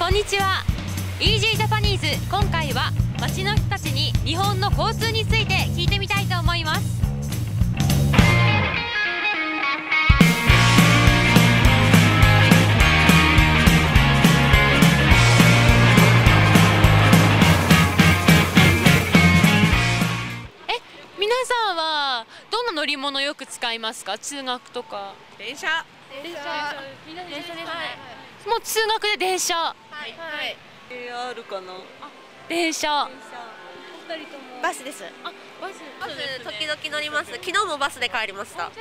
こんにちは。EG ジャパニーズ今回は街の人たちに日本の交通について聞いてみたいと思います。え皆さんはどんな乗り物よく使いますか？通学とか。電車。電車。みんなで電車で。すね、もう通学で電車はいはい。AR かな？電車。バスです。あバス。バス時々乗ります。昨日もバスで帰りました。はい。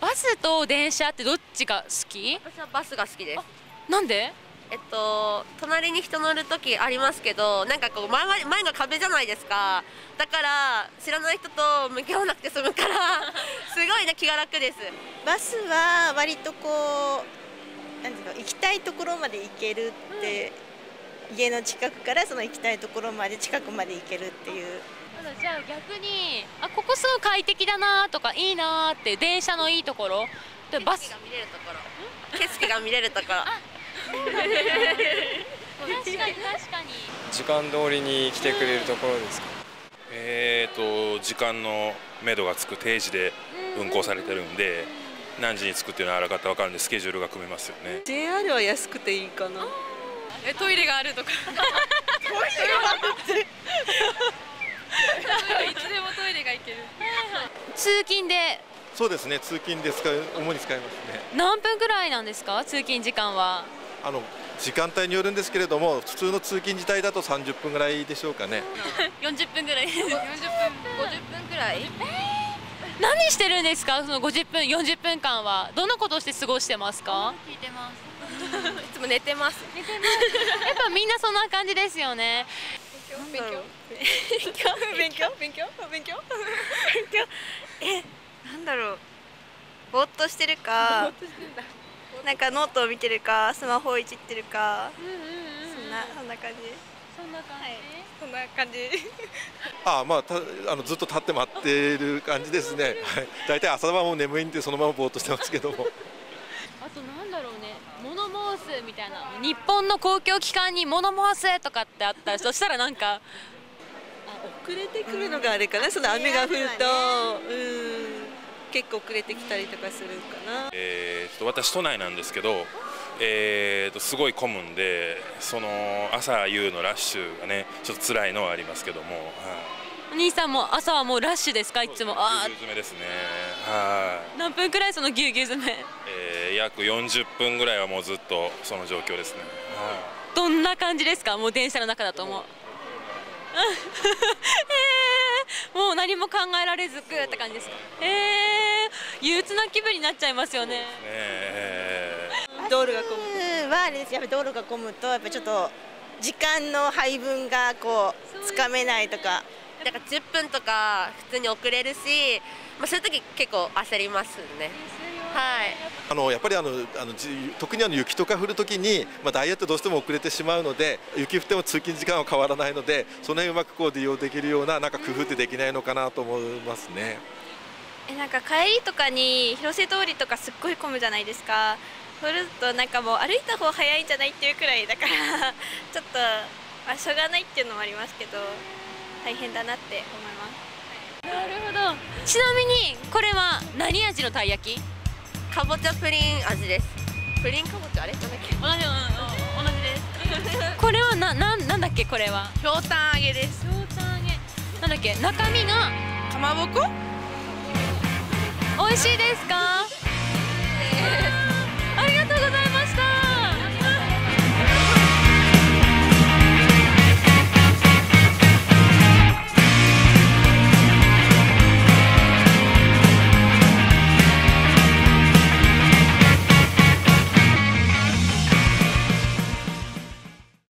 バスと電車ってどっちが好き？私はバスが好きです。なんで？えっと隣に人乗る時ありますけどなんかこう前が前が壁じゃないですか。だから知らない人と向き合わなくて済むから すごいね気が楽です。バスは割とこう、なんていうの、行きたいところまで行けるって。家の近くからその行きたいところまで近くまで行けるっていう。じゃあ逆にあここすごい快適だなとかいいなって電車のいいところ。でバス。景色が見れるところ。景色が見れるところ。確かに確かに。時間通りに来てくれるところですか？えー、と時間の目処がつく定時で運行されてるんで何時に着くっていうのはあらかた分かるんでスケジュールが組めますよね。JR は安くていいかな。えトイレがあるとか。いつでもトイレが行ける通勤で。そうですね通勤で使う主に使いますね。何分ぐらいなんですか？通勤時間は。あの時間帯によるんですけれども普通の通勤自体だと30分ぐらいでしょうかね。40分ぐらい40分50分くらい何してるんですか？その50分40分間は。どんなことをして過ごしてますか？聞いてます。いつも寝てます。やっぱみんなそんな感じですよね。勉強？勉強？勉強？勉強？勉強？えなんだろう。ぼーっとしてるか なんかノートを見てるかスマホをいじってるかそんなそんな感じそんな感じ、そんな感じ。あまあたあのずっと立って待ってる感じですね。はい。大体朝晩も眠いんでそのままぼーっとしてますけども。あとなんだろうね。物申すみたいな。日本の公共機関に物申すとかってあったらそしたらなんか遅れてくるのがあれかな。その雨が降ると。うん。結構遅れてきたりとかするかな。えー、と私都内なんですけど、えー、とすごい混むんでその朝夕のラッシュがねちょっと辛いのはありますけども、はい。お兄さんも朝はもうラッシュですか？いつも。あぎゅうぎゅう詰めですね。はい、ー何分くらいそのぎゅうぎゅう詰め？えー、約40分ぐらいはもうずっとその状況ですね、はい。どんな感じですか？もう電車の中だと思う。えー、もう何も考えられずグーって感じですか？えー、憂鬱な気分になっちゃいますよね。ね。え道路が混むうんはあれですやっぱ道路が混むとやっぱちょっと時間の配分がこうつかめないとか。なんか10分とか普通に遅れるし、まあ、そういう時結構焦りますね。はい。あのやっぱりあのあのじ特にあの雪とか降るときに、まあ、ダイヤってどうしても遅れてしまうので雪降っても通勤時間は変わらないのでその辺うまくこう利用できるようななんか工夫ってできないのかなと思いますね。えなんか帰りとかに広瀬通りとかすっごい混むじゃないですかそうするとなんかもう歩いた方早いんじゃないっていうくらいだから ちょっと、まあ、しょうがないっていうのもありますけど大変だなって思います。なるほど。ちなみにこれは何味のたい焼き？かぼちゃプリン味です。プリンかぼちゃ？あれ？なんだっけ？同じ同じです。これはななんなんだっけ？これは。ひょうたん揚げです。ひょうたん揚げ。なんだっけ？中身が？かまぼこ？美味しいですか、